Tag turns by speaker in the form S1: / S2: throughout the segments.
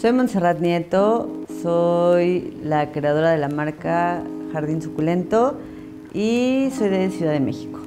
S1: Soy Montserrat Nieto, soy la creadora de la marca Jardín Suculento y soy de Ciudad de México.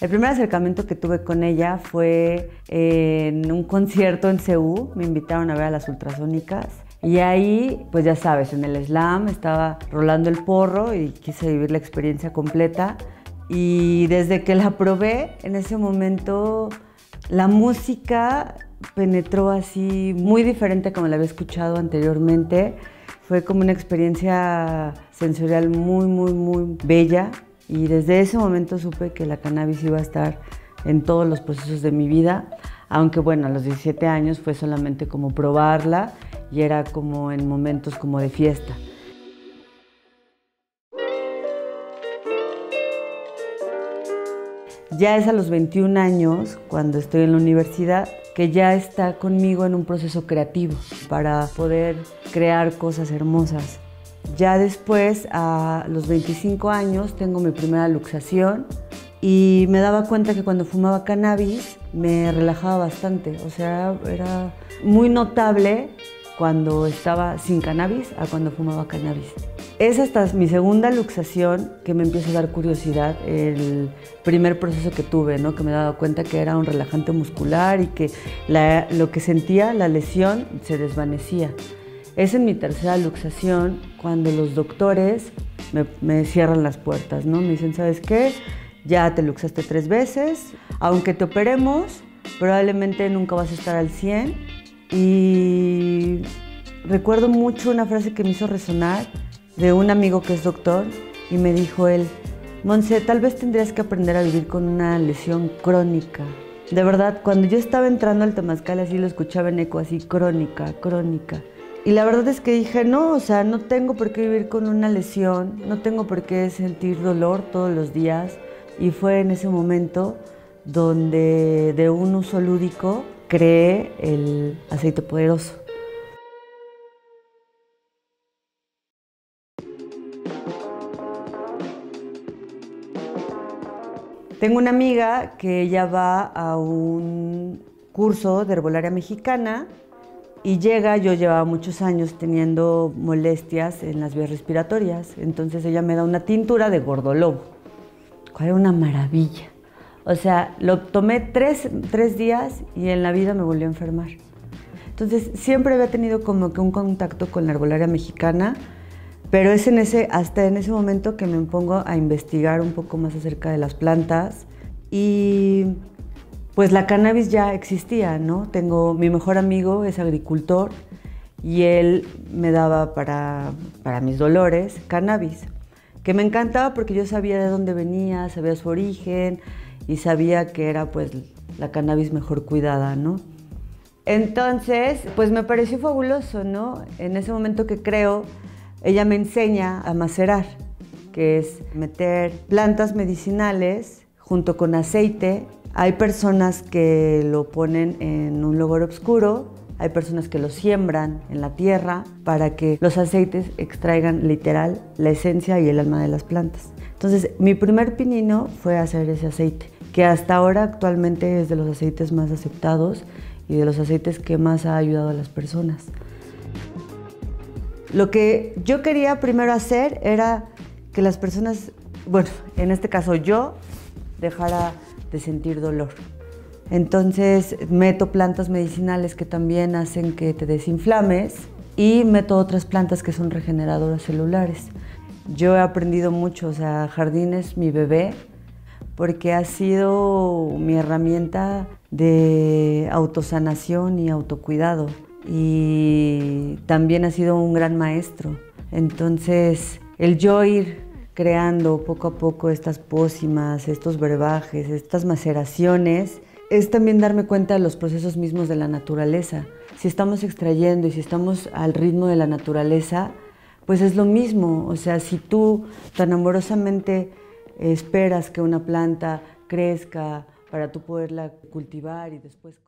S1: El primer acercamiento que tuve con ella fue en un concierto en Ceú, me invitaron a ver a las ultrasónicas. Y ahí, pues ya sabes, en el slam estaba rolando el porro y quise vivir la experiencia completa. Y desde que la probé, en ese momento la música penetró así muy diferente como la había escuchado anteriormente. Fue como una experiencia sensorial muy, muy, muy bella y desde ese momento supe que la cannabis iba a estar en todos los procesos de mi vida, aunque bueno, a los 17 años fue solamente como probarla y era como en momentos como de fiesta. Ya es a los 21 años, cuando estoy en la universidad, que ya está conmigo en un proceso creativo para poder crear cosas hermosas. Ya después, a los 25 años, tengo mi primera luxación y me daba cuenta que cuando fumaba cannabis me relajaba bastante. O sea, era muy notable cuando estaba sin cannabis a cuando fumaba cannabis. Es hasta mi segunda luxación que me empieza a dar curiosidad el primer proceso que tuve, ¿no? que me daba cuenta que era un relajante muscular y que lo que sentía, la lesión, se desvanecía. Es en mi tercera luxación cuando los doctores me, cierran las puertas, ¿no? Me dicen, ¿sabes qué? Ya te luxaste tres veces, aunque te operemos, probablemente nunca vas a estar al 100. Y recuerdo mucho una frase que me hizo resonar de un amigo que es doctor y me dijo él, Monse, tal vez tendrías que aprender a vivir con una lesión crónica. De verdad, cuando yo estaba entrando al Temazcal así lo escuchaba en eco, así crónica, crónica. Y la verdad es que dije, no, o sea, no tengo por qué vivir con una lesión, no tengo por qué sentir dolor todos los días. Y fue en ese momento donde de un uso lúdico creé el aceite poderoso. Tengo una amiga que ella va a un curso de herbolaria mexicana y llega, yo llevaba muchos años teniendo molestias en las vías respiratorias, entonces ella me da una tintura de gordolobo. Era una maravilla. O sea, lo tomé tres, tres días y en la vida me volvió a enfermar. Entonces, siempre había tenido como que un contacto con la herbolaria mexicana, pero es en ese, hasta en ese momento que me pongo a investigar un poco más acerca de las plantas y pues la cannabis ya existía, ¿no? Tengo, mi mejor amigo es agricultor y él me daba para, para mis dolores cannabis, que me encantaba porque yo sabía de dónde venía, sabía su origen y sabía que era pues la cannabis mejor cuidada, ¿no? Entonces, pues me pareció fabuloso, ¿no? En ese momento que creo, ella me enseña a macerar, que es meter plantas medicinales junto con aceite hay personas que lo ponen en un lugar oscuro, hay personas que lo siembran en la tierra para que los aceites extraigan literal la esencia y el alma de las plantas. Entonces, mi primer pinino fue hacer ese aceite, que hasta ahora actualmente es de los aceites más aceptados y de los aceites que más ha ayudado a las personas. Lo que yo quería primero hacer era que las personas, bueno, en este caso yo, dejara de sentir dolor. Entonces meto plantas medicinales que también hacen que te desinflames y meto otras plantas que son regeneradoras celulares. Yo he aprendido mucho, o sea, Jardín es mi bebé porque ha sido mi herramienta de autosanación y autocuidado y también ha sido un gran maestro. Entonces, el yo ir creando poco a poco estas pócimas, estos brebajes, estas maceraciones, es también darme cuenta de los procesos mismos de la naturaleza. Si estamos extrayendo y si estamos al ritmo de la naturaleza, pues es lo mismo. O sea, si tú tan amorosamente esperas que una planta crezca para tú poderla cultivar y después...